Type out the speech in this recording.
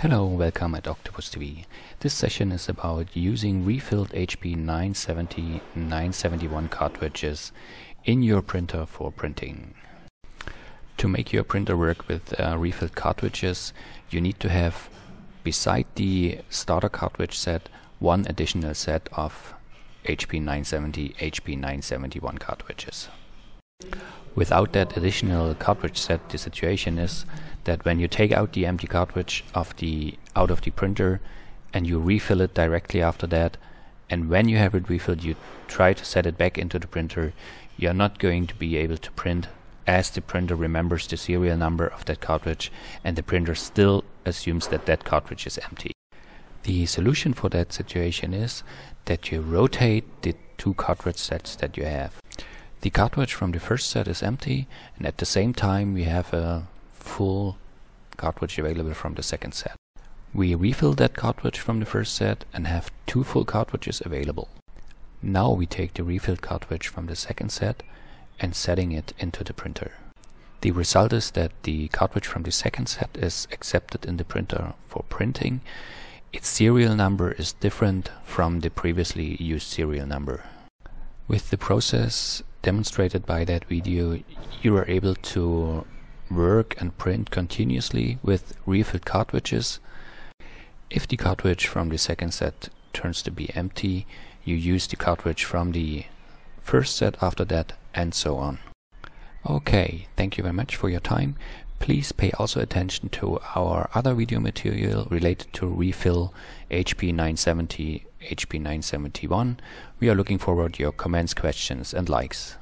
Hello, welcome at Octopus TV. This session is about using refilled HP 970 971 cartridges in your printer for printing. To make your printer work with uh, refilled cartridges, you need to have, beside the starter cartridge set, one additional set of HP 970 HP 971 cartridges. Without that additional cartridge set, the situation is that when you take out the empty cartridge of the out of the printer and you refill it directly after that and when you have it refilled you try to set it back into the printer you're not going to be able to print as the printer remembers the serial number of that cartridge and the printer still assumes that that cartridge is empty. The solution for that situation is that you rotate the two cartridge sets that you have. The cartridge from the first set is empty and at the same time we have a full cartridge available from the second set. We refill that cartridge from the first set and have two full cartridges available. Now we take the refilled cartridge from the second set and setting it into the printer. The result is that the cartridge from the second set is accepted in the printer for printing. Its serial number is different from the previously used serial number. With the process demonstrated by that video, you are able to work and print continuously with refilled cartridges. If the cartridge from the second set turns to be empty, you use the cartridge from the first set after that and so on. Okay, thank you very much for your time. Please pay also attention to our other video material related to refill HP 970, HP 971. We are looking forward to your comments, questions and likes.